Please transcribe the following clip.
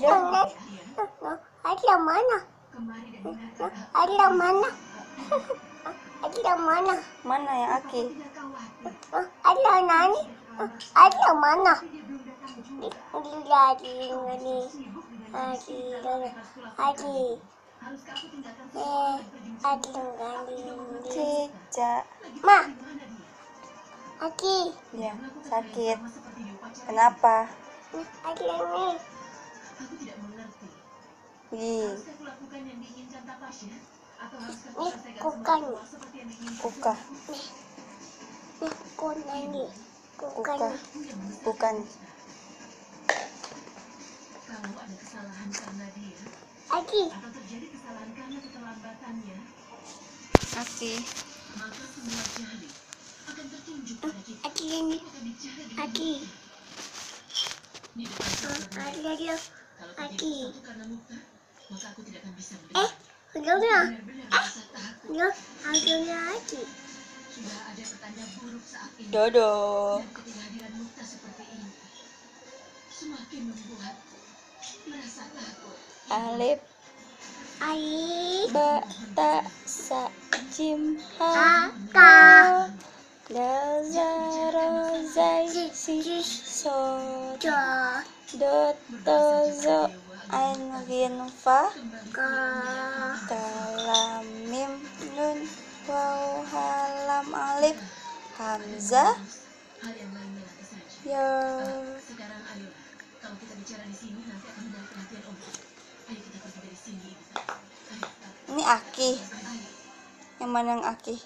Ya. Ada mana? Ada mana? Ada mana? Mana yang Aki? Ada nani? Ada mana? Ngani. Lagi ngani. Lagi. Eh, ngani. Cicak. Ma. Lagi. Ya, sakit. Kenapa? Ada ni. Ih, Ni kukan. kuka. Ni kunani. Kuka. Kukan. Bukan. Lagi. Aki. Lagi ni. Lagi. Ada dia. Lagi. Eh, ada dia. Ya, ada dia lagi. Dodo. Alif. Ai. Ba. Ta. Sa. Jim. Ha. Aka. Dal. Za. Ro. Zai. Si. So. Ja. Do. To. Zo. Ain. Rin. Fa. Ka. Dalam nun waw halam alif hamzah ya ini aki yang mana yang aki